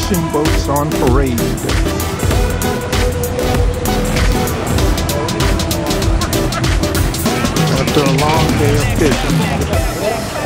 fishing boats on parade. After a long day of fishing.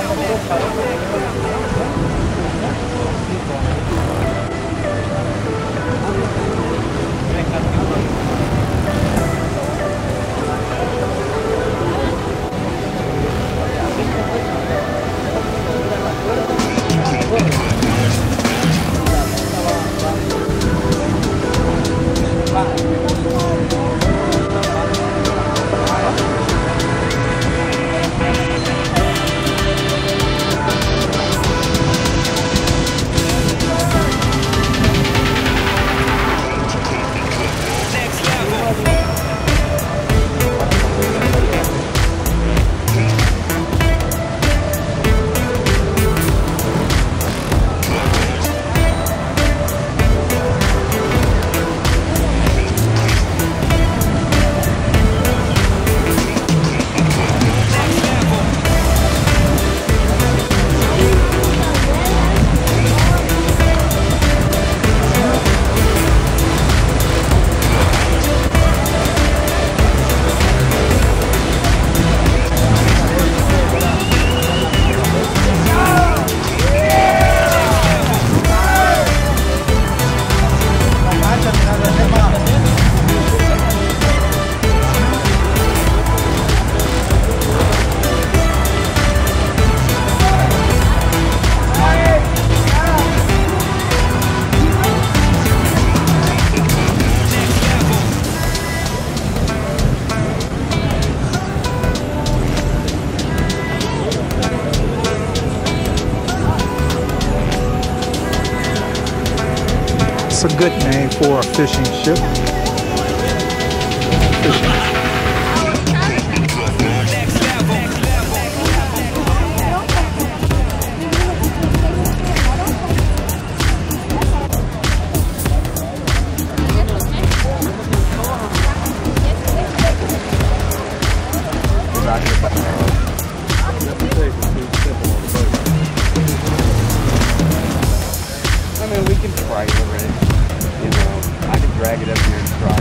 It's a good name for a fishing ship. Fishing. price. You know, I can drag it up here and try.